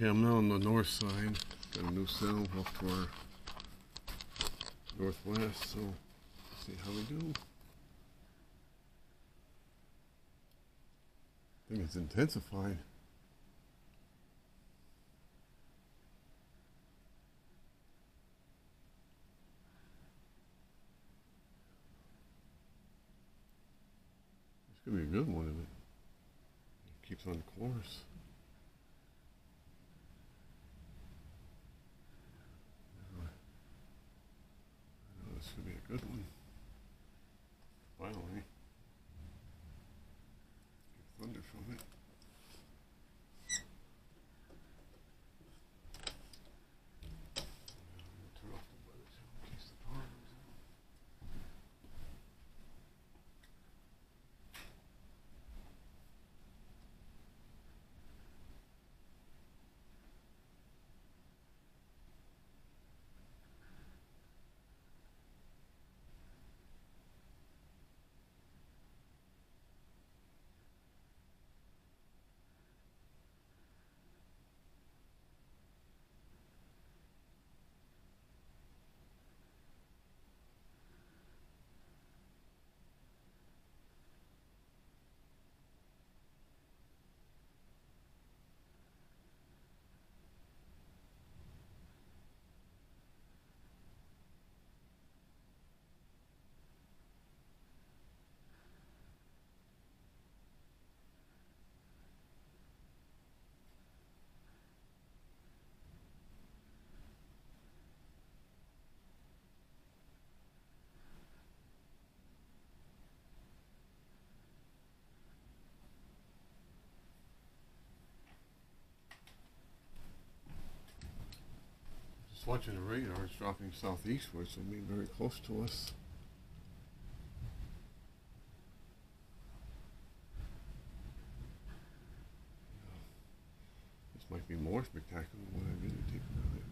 Okay, I'm now on the north side. Got a new cell to our northwest, so let's see how we do. I think it's intensified. This could be a good one if it keeps on course. This could be a good one. Finally. Get thunder from it. Watching the radar, it's dropping southeastward, so it'll be very close to us. This might be more spectacular than what I really think about it.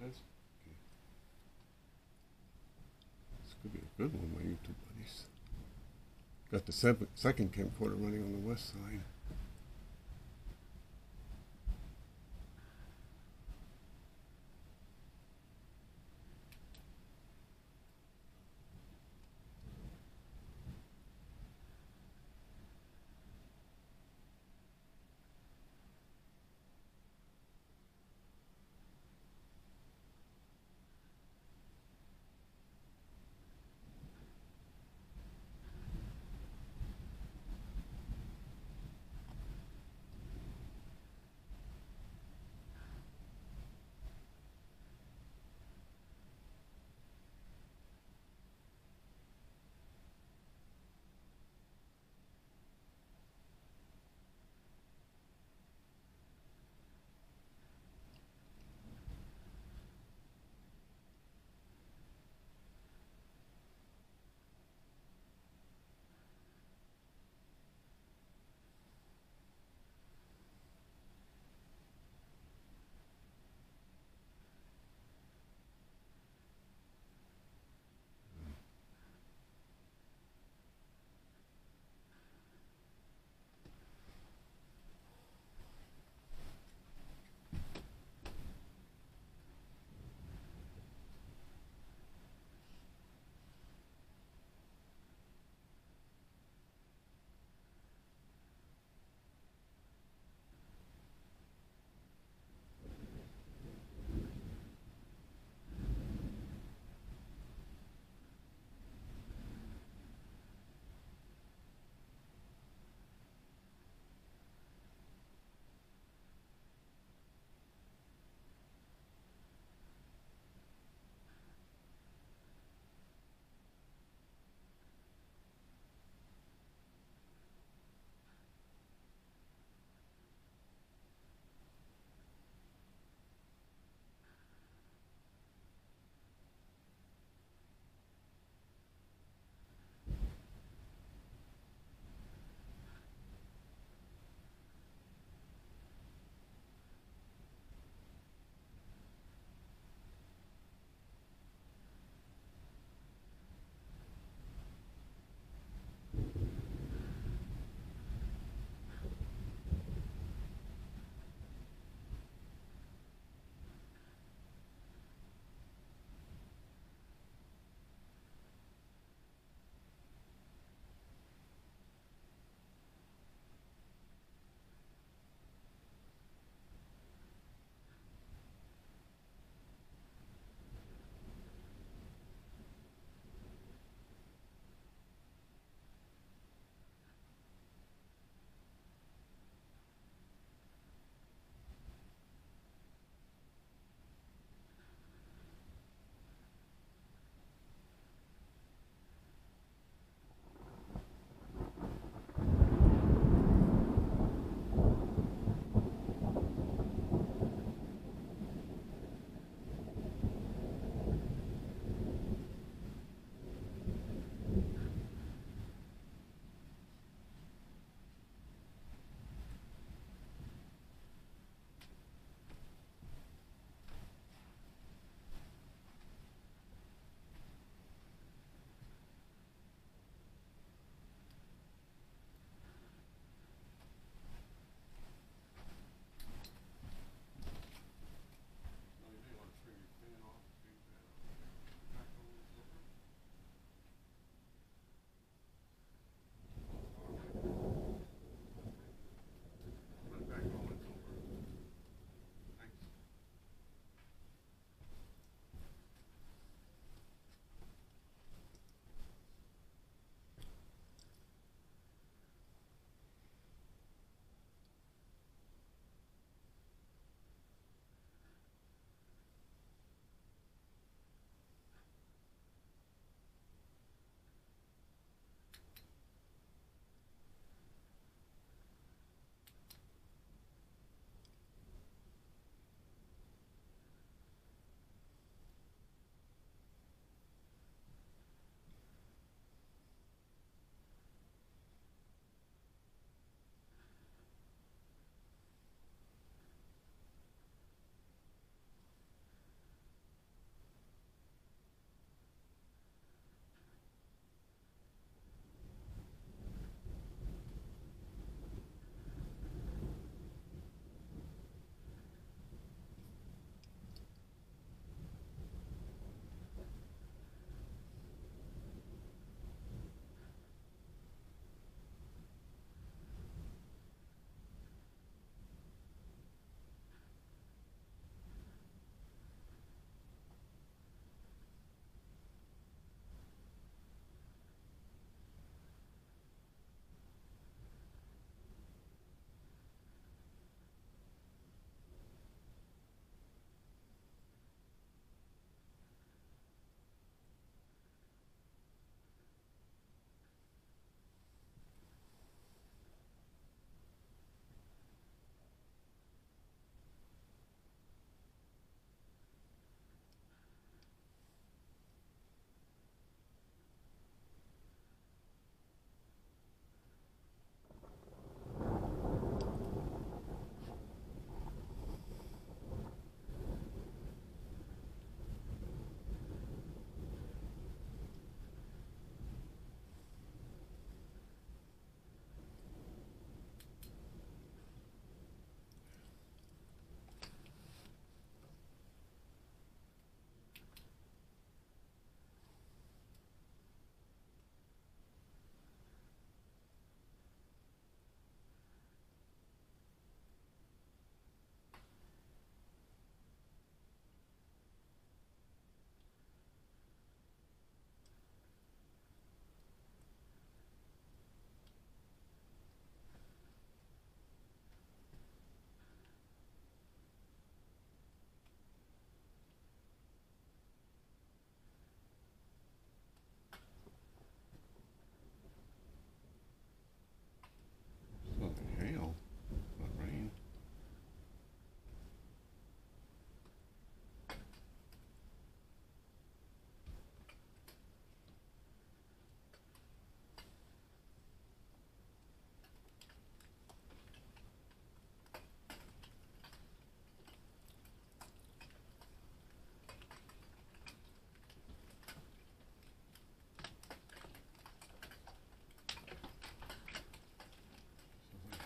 Okay. This could be a good one, my YouTube buddies. Got the second camcorder running on the west side.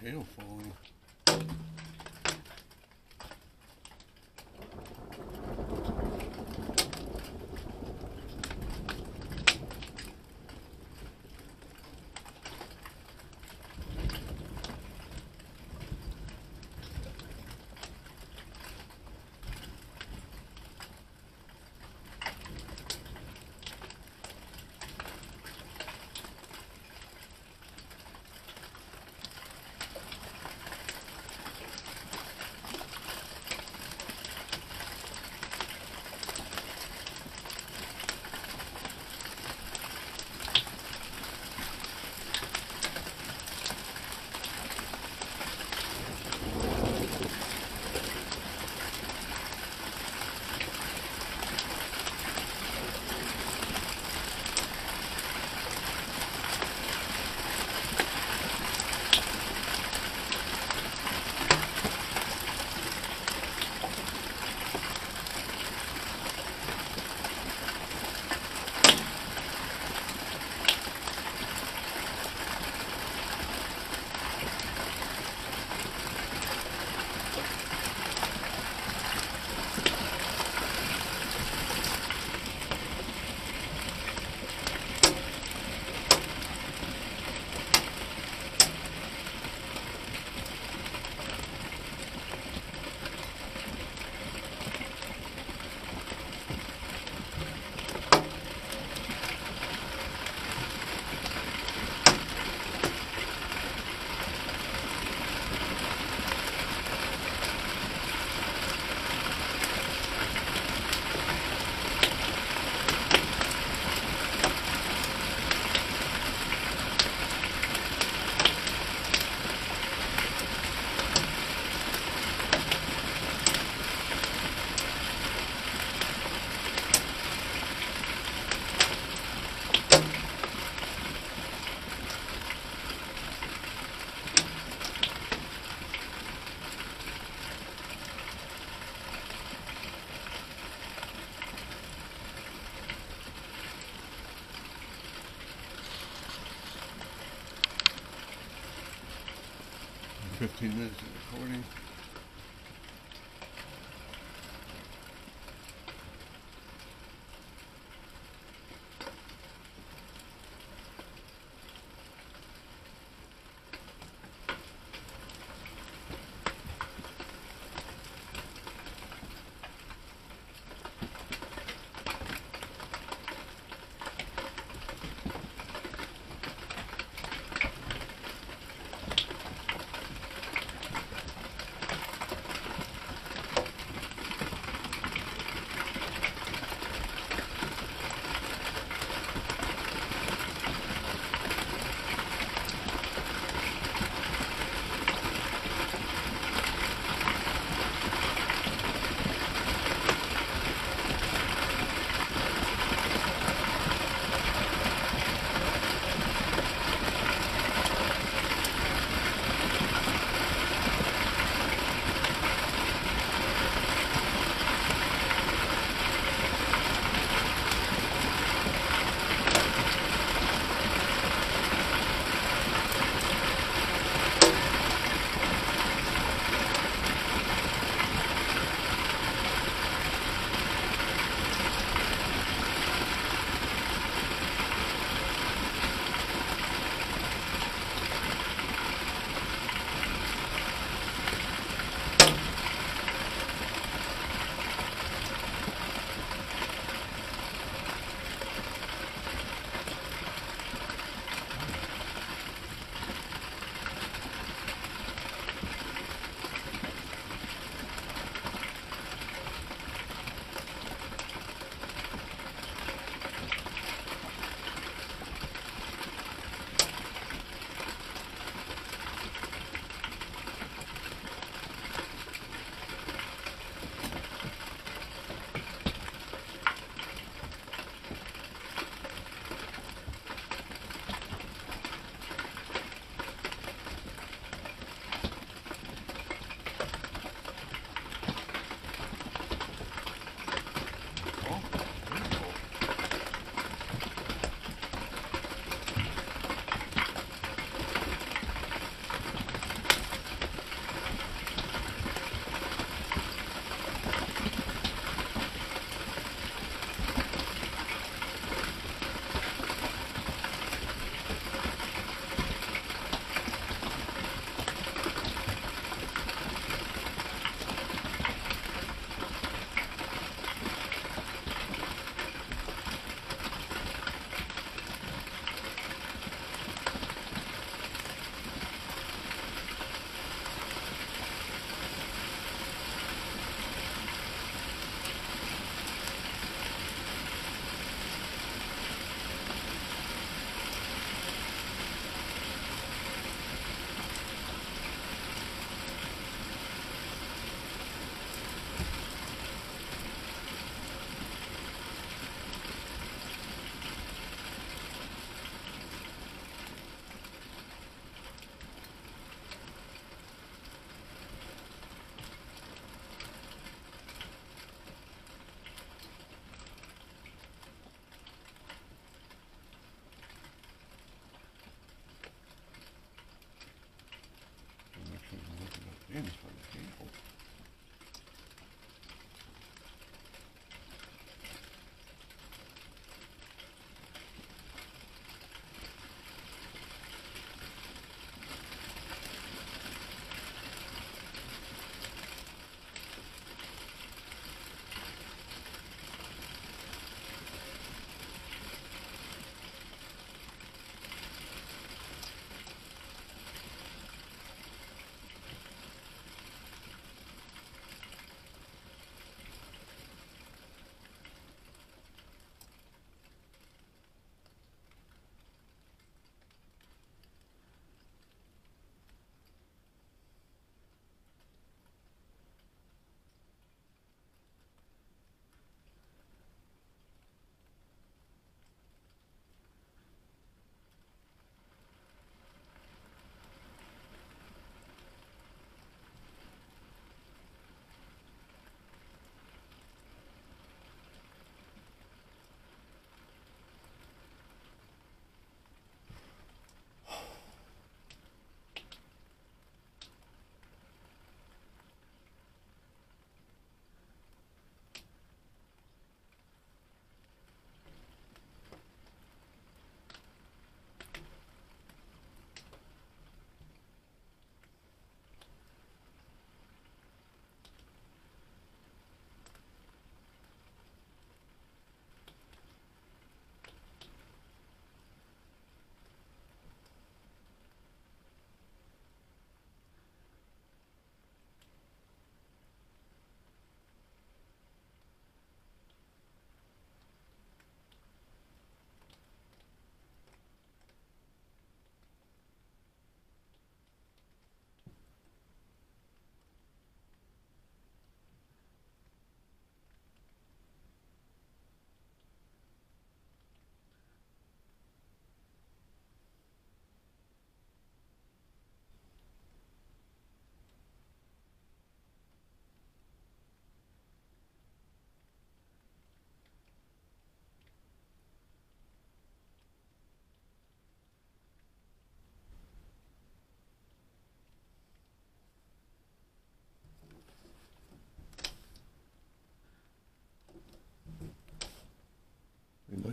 Hail falling. Fifteen minutes of recording.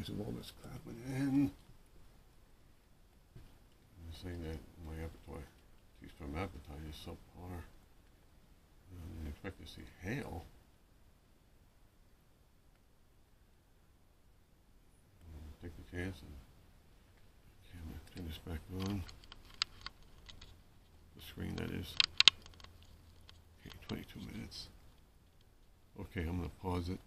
Of all this coming in. I'm saying that my appetite, from appetite is subpar. I didn't expect to see hail. Take the chance and camera, turn this back on. The screen that is. Okay, 22 minutes. Okay, I'm gonna pause it.